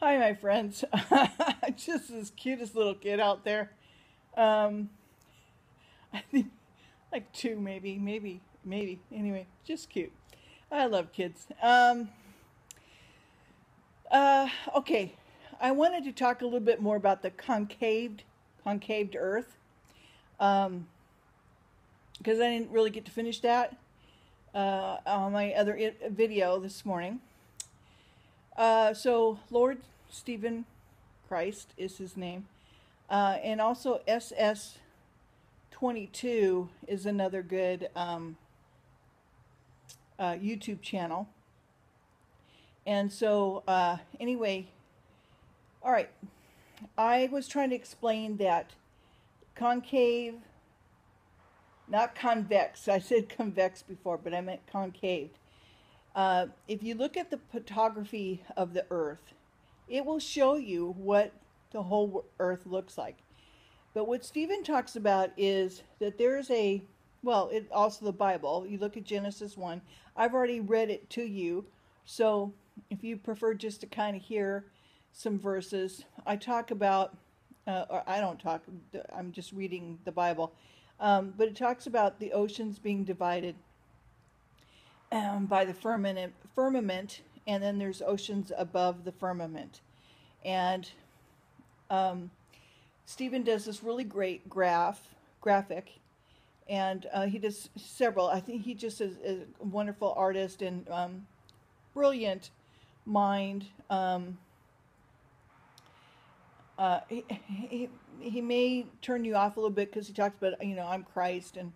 Hi, my friends. Just this cutest little kid out there. Um, I think like two, maybe, maybe, maybe. Anyway, just cute. I love kids. Um, uh, okay, I wanted to talk a little bit more about the concaved, concaved Earth, um, because I didn't really get to finish that uh, on my other video this morning. Uh, so Lord Stephen Christ is his name. Uh, and also SS22 is another good um, uh, YouTube channel. And so, uh, anyway, all right, I was trying to explain that concave, not convex, I said convex before, but I meant concave. Uh, if you look at the photography of the Earth, it will show you what the whole Earth looks like. But what Stephen talks about is that there's a, well, it also the Bible. You look at Genesis 1. I've already read it to you. So if you prefer just to kind of hear some verses, I talk about, uh, or I don't talk, I'm just reading the Bible. Um, but it talks about the oceans being divided um, by the firmament, firmament, and then there's oceans above the firmament. And um, Stephen does this really great graph, graphic, and uh, he does several. I think he just is, is a wonderful artist and um, brilliant mind. Um, uh, he, he, he may turn you off a little bit because he talks about, you know, I'm Christ and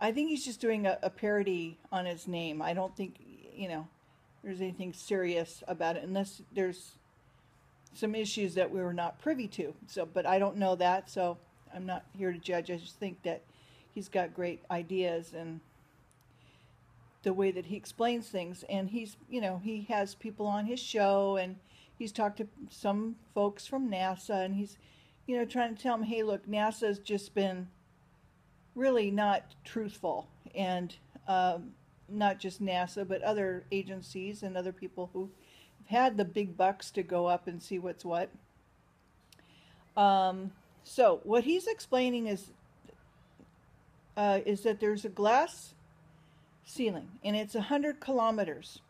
I think he's just doing a, a, parody on his name. I don't think, you know, there's anything serious about it unless there's some issues that we were not privy to. So, but I don't know that, so I'm not here to judge. I just think that he's got great ideas and the way that he explains things. And he's, you know, he has people on his show and he's talked to some folks from NASA and he's, you know, trying to tell them, hey, look, NASA's just been really not truthful and um, not just NASA, but other agencies and other people who have had the big bucks to go up and see what's what. Um, so what he's explaining is uh, is that there's a glass ceiling and it's a hundred kilometers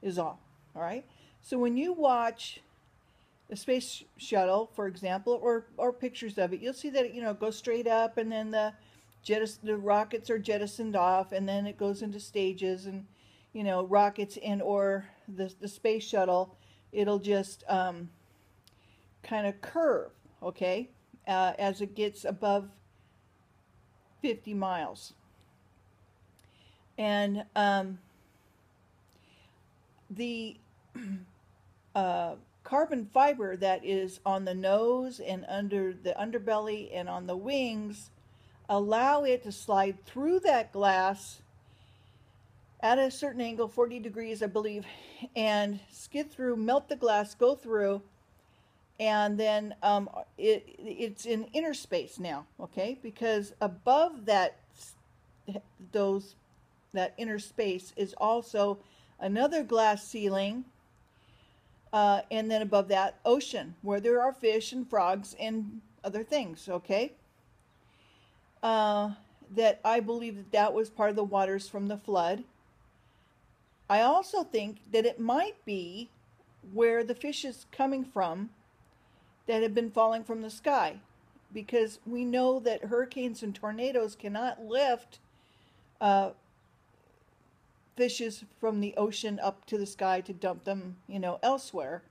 is all. All right. So when you watch a space shuttle, for example, or or pictures of it, you'll see that it, you know goes straight up and then the jettison, the rockets are jettisoned off and then it goes into stages and you know rockets and or the, the space shuttle it'll just um, kind of curve okay? Uh, as it gets above 50 miles. And um, the uh, carbon fiber that is on the nose and under the underbelly and on the wings allow it to slide through that glass at a certain angle, 40 degrees, I believe, and skid through, melt the glass, go through, and then um, it, it's in inner space now, okay? Because above that, those, that inner space is also another glass ceiling, uh, and then above that, ocean, where there are fish and frogs and other things, okay? Uh, that I believe that that was part of the waters from the flood. I also think that it might be where the fish is coming from that have been falling from the sky because we know that hurricanes and tornadoes cannot lift uh, fishes from the ocean up to the sky to dump them, you know, elsewhere.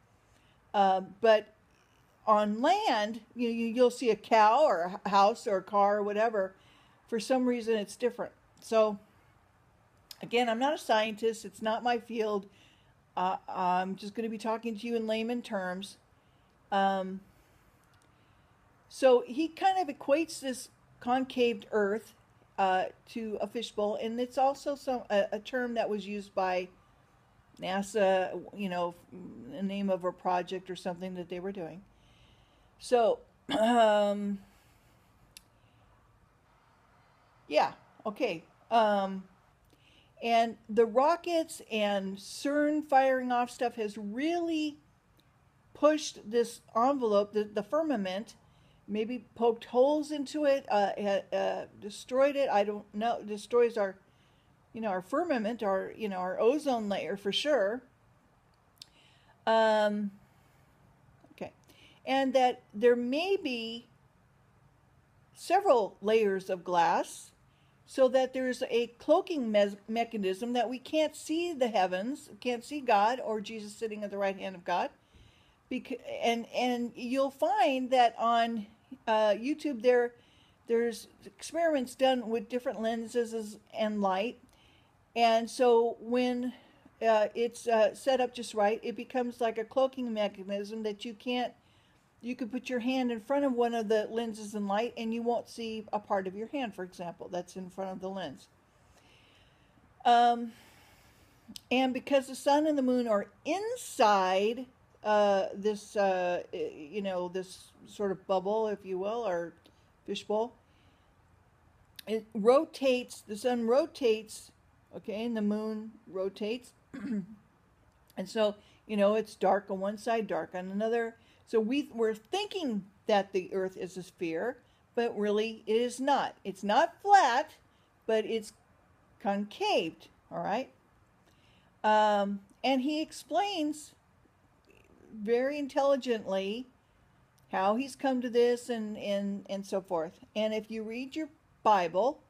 Uh, but on land, you, you will see a cow or a house or a car or whatever. For some reason, it's different. So, again, I'm not a scientist. It's not my field. Uh, I'm just going to be talking to you in layman terms. Um, so he kind of equates this concaved Earth uh, to a fishbowl, and it's also some a, a term that was used by NASA, you know, the name of a project or something that they were doing. So, um, yeah, okay. Um, and the rockets and CERN firing off stuff has really pushed this envelope, the, the firmament, maybe poked holes into it, uh, uh, destroyed it. I don't know. Destroys our, you know, our firmament, our you know, our ozone layer for sure. Um, and that there may be several layers of glass so that there's a cloaking me- mechanism that we can't see the heavens, can't see God or Jesus sitting at the right hand of God. Because, and and you'll find that on uh, YouTube there there's experiments done with different lenses and light, and so when uh, it's uh, set up just right, it becomes like a cloaking mechanism that you can't you could put your hand in front of one of the lenses in light and you won't see a part of your hand, for example, that's in front of the lens. Um, and because the sun and the moon are inside uh, this, uh, you know, this sort of bubble, if you will, or fishbowl, it rotates, the sun rotates, okay, and the moon rotates. and so, you know, it's dark on one side, dark on another so we, we're thinking that the Earth is a sphere, but really it is not. It's not flat, but it's concaved, all right? Um, and he explains very intelligently how he's come to this and, and, and so forth. And if you read your Bible,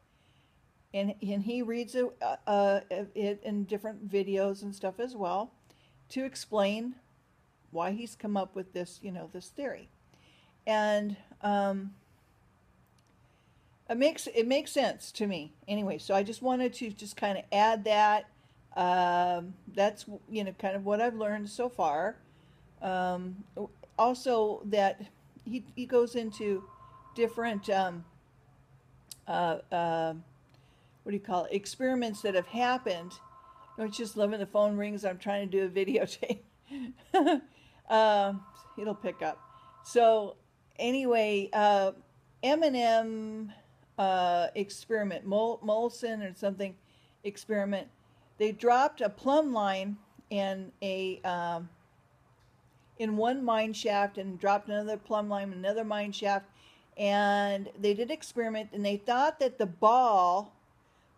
and, and he reads it, uh, uh, it in different videos and stuff as well, to explain why he's come up with this, you know, this theory. And um, it makes it makes sense to me anyway. So I just wanted to just kind of add that. Um, that's you know kind of what I've learned so far. Um, also, that he he goes into different um, uh, uh, what do you call it experiments that have happened. Don't just when the phone rings. I'm trying to do a videotape. Uh, it'll pick up. So anyway, uh, M&M uh, experiment, Mol- Molson or something experiment, they dropped a plumb line in a um, in one mine shaft and dropped another plumb line in another mine shaft, and they did experiment and they thought that the ball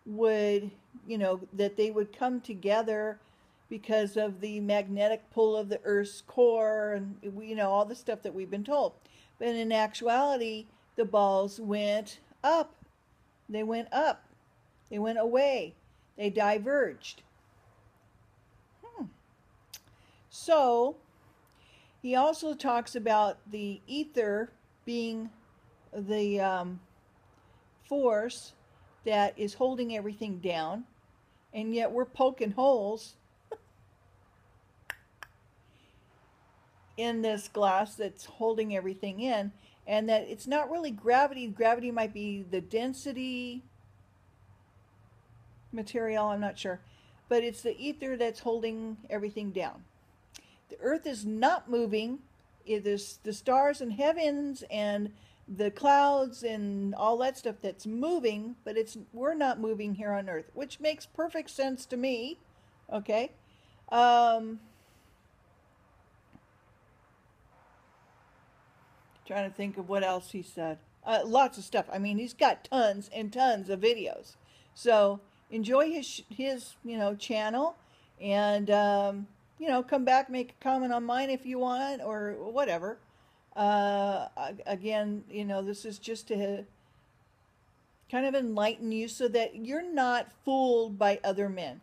would, you know, that they would come together because of the magnetic pull of the Earth's core and you know all the stuff that we've been told. But in actuality, the balls went up. They went up. They went away. They diverged. Hmm. So, he also talks about the ether being the um, force that is holding everything down, and yet we're poking holes in this glass that's holding everything in and that it's not really gravity. Gravity might be the density material i'm not sure. But it's the ether that's holding everything down. The earth is not moving. It is the stars and heavens and the clouds and all that stuff that's moving but it's we're not moving here on earth which makes perfect sense to me okay? Um, Trying to think of what else he said. Uh, lots of stuff. I mean, he's got tons and tons of videos. So enjoy his his you know channel, and um, you know come back make a comment on mine if you want or whatever. Uh, again, you know this is just to kind of enlighten you so that you're not fooled by other men,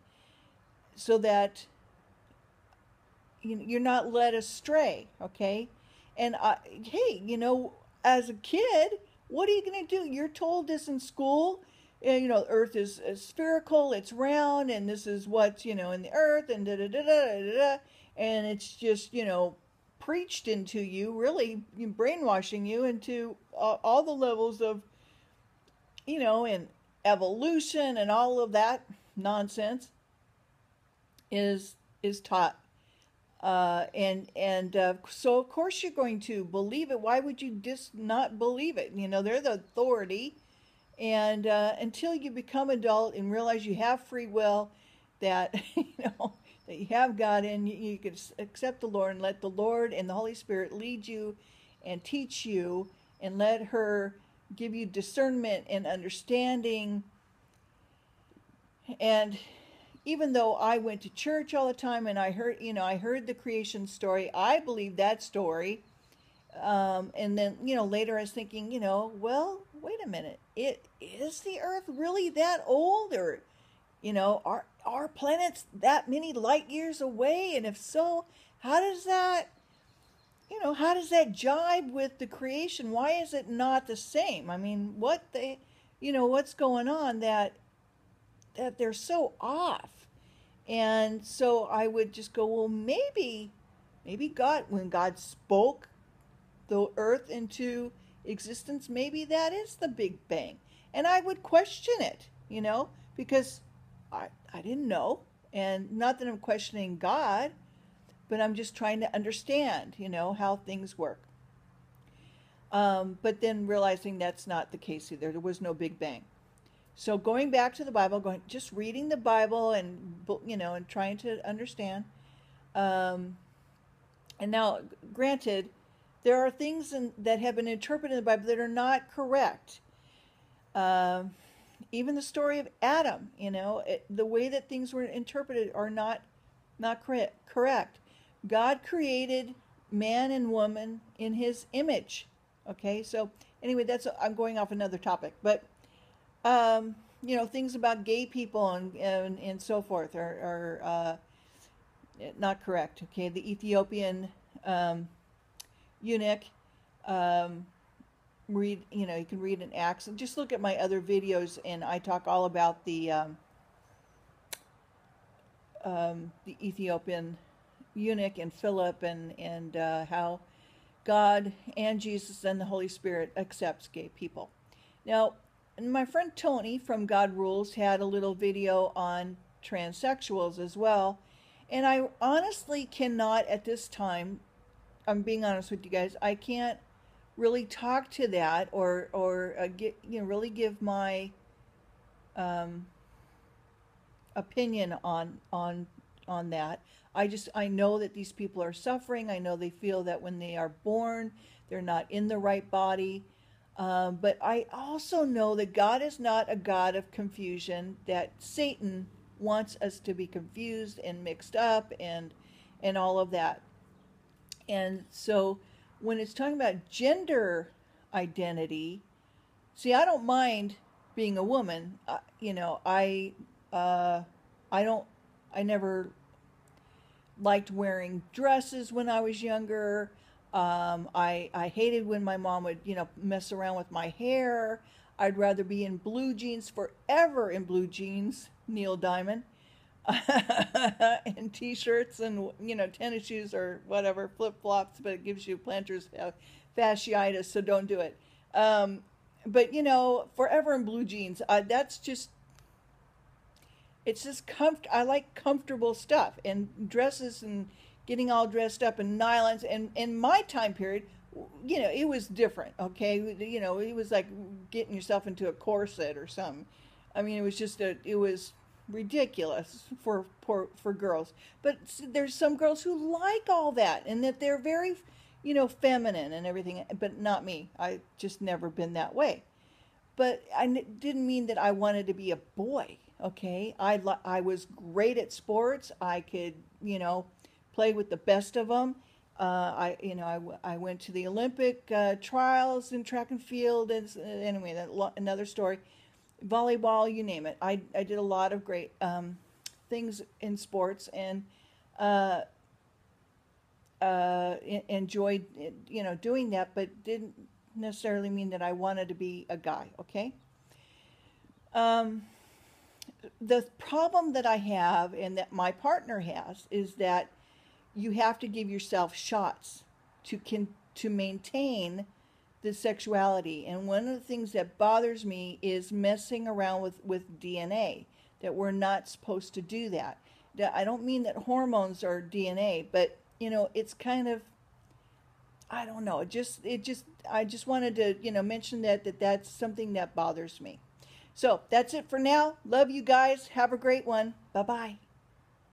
so that you're not led astray. Okay and I, hey, you know, as a kid, what are you going to do? You're told this in school. Eh, you know, Earth is, is spherical, it's round, and this is what's you know in the Earth, and da da da da da da, and it's just you know preached into you, really brainwashing you into all, all the levels of, you know, in evolution and all of that nonsense is is taught uh, and and uh, so of course you're going to believe it. Why would you just not believe it? You know they're the authority, and uh, until you become adult and realize you have free will, that you know that you have God and you, you can accept the Lord and let the Lord and the Holy Spirit lead you and teach you and let her give you discernment and understanding. And even though I went to church all the time and I heard, you know, I heard the creation story, I believe that story. Um, and then, you know, later I was thinking, you know, well, wait a minute, it is the Earth really that old, or, you know, are our planet's that many light years away? And if so, how does that you know, how does that jibe with the creation? Why is it not the same? I mean, what they, you know, what's going on that that they're so off? And so I would just go, well, maybe, maybe God, when God spoke the earth into existence, maybe that is the Big Bang. And I would question it, you know, because I, I didn't know. And not that I'm questioning God, but I'm just trying to understand, you know, how things work. Um, but then realizing that's not the case either. There was no Big Bang. So going back to the Bible, going just reading the Bible and you know and trying to understand. Um, and now, granted, there are things in, that have been interpreted in the Bible that are not correct. Uh, even the story of Adam, you know, it, the way that things were interpreted are not not correct. Correct. God created man and woman in his image. Okay, so anyway, that's I'm going off another topic, but um, you know things about gay people and and, and so forth are, are uh, not correct. Okay, the Ethiopian um, eunuch. Um, read you know you can read in Acts and just look at my other videos and I talk all about the um, um the Ethiopian eunuch and Philip and and uh, how God and Jesus and the Holy Spirit accepts gay people. Now, my friend Tony from God Rules had a little video on transsexuals as well, and I honestly cannot at this time. I'm being honest with you guys. I can't really talk to that or or uh, get you know really give my um, opinion on on on that. I just I know that these people are suffering. I know they feel that when they are born, they're not in the right body. Um, but I also know that God is not a God of confusion. That Satan wants us to be confused and mixed up and and all of that. And so when it's talking about gender identity, see, I don't mind being a woman. Uh, you know, I uh, I don't I never liked wearing dresses when I was younger. Um, I, I hated when my mom would, you know, mess around with my hair. I'd rather be in blue jeans forever in blue jeans, Neil Diamond, and t-shirts and, you know, tennis shoes or whatever, flip-flops, but it gives you plantar fasciitis, so don't do it. Um, but, you know, forever in blue jeans, uh, that's just it's just comfort. I like comfortable stuff and dresses and getting all dressed up in nylons. And in my time period, you know, it was different. Okay, you know, it was like getting yourself into a corset or something. I mean, it was just a. It was ridiculous for for for girls. But there's some girls who like all that and that they're very, you know, feminine and everything. But not me. I just never been that way. But I didn't mean that I wanted to be a boy. Okay, I I was great at sports. I could you know play with the best of them. Uh, I you know I, I went to the Olympic uh, trials in track and field. And anyway, that another story. Volleyball, you name it. I I did a lot of great um, things in sports and. Uh, uh, enjoyed you know doing that, but didn't necessarily mean that I wanted to be a guy. Okay. Um, the problem that I have and that my partner has is that you have to give yourself shots to can to maintain the sexuality. And one of the things that bothers me is messing around with, with DNA, that we're not supposed to do that. I don't mean that hormones are DNA, but you know, it's kind of I don't know. It just it just I just wanted to, you know, mention that that that's something that bothers me. So that's it for now. Love you guys. Have a great one. Bye bye.